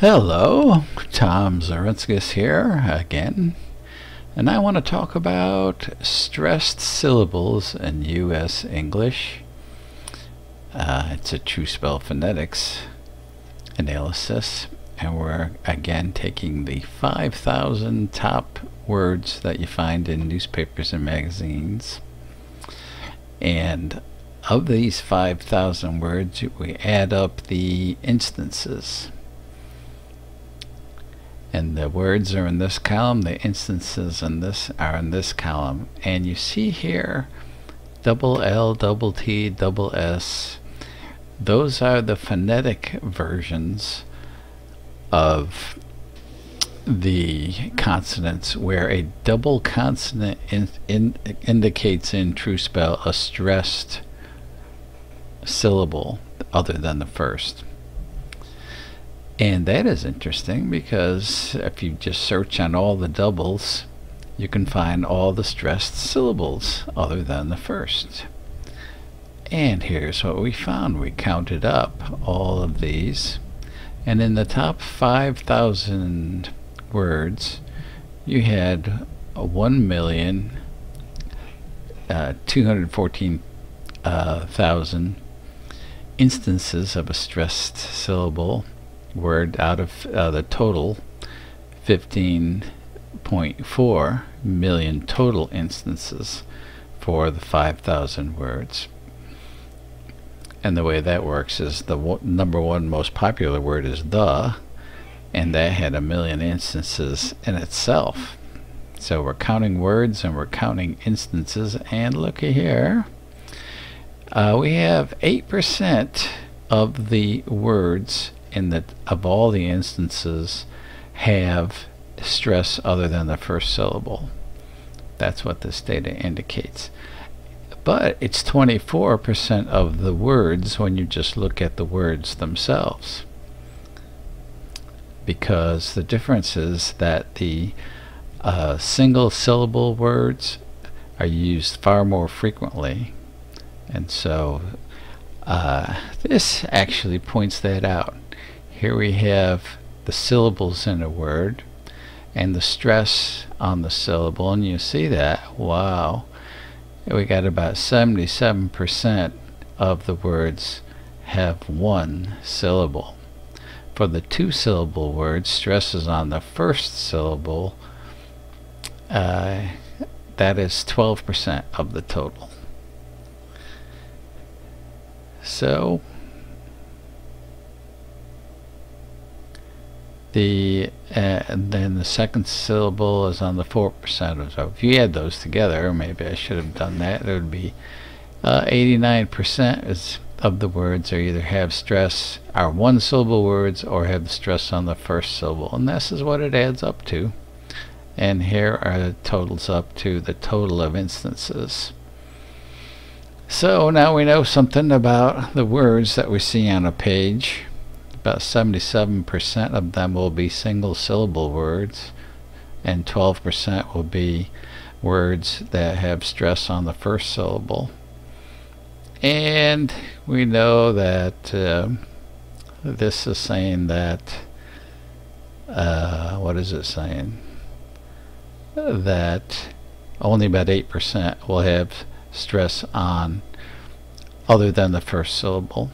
Hello, Tom Zurinskas here again, and I want to talk about stressed syllables in U.S. English. Uh, it's a Truespel phonetics analysis, and we're again taking the 5,000 top words that you find in newspapers and magazines, and of these 5,000 words, we add up the instances and the words are in this column the instances in this are in this column. And you see here double L double T double S. Those are the phonetic versions of the consonants where a double consonant in, in, indicates in Truespel a stressed syllable other than the first and that is interesting because if you just search on all the doubles, you can find all the stressed syllables other than the first. And here's what we found. We counted up all of these. And in the top 5,000 words, you had 1 million uh, 214,000 uh, instances of a stressed syllable word out of uh, the total 15.4 million total instances for the 5,000 words. And the way that works is the number one most popular word is the, and that had a million instances in itself. So we're counting words and we're counting instances, and looky here. Uh, we have 8% of the words in that of all the instances have stress other than the first syllable. That's what this data indicates. But it's 24% of the words when you just look at the words themselves. Because the difference is that the uh, single syllable words are used far more frequently. And so uh, this actually points that out. Here we have the syllables in a word and the stress on the syllable and you see that wow. We got about 77% of the words have one syllable. For the two syllable words stress is on the first syllable uh, that is 12% of the total. So the uh, then the second syllable is on the 4% so. If you add those together maybe I should have done that. It would be 89% uh, is of the words are either have stress are one syllable words or have the stress on the first syllable. And this is what it adds up to. And here are the totals up to the total of instances. So now we know something about the words that we see on a page about 77% of them will be single syllable words and 12% will be words that have stress on the first syllable. And we know that uh, this is saying that uh, what is it saying? That only about 8% will have stress on other than the first syllable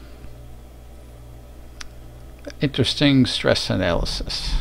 interesting stress analysis.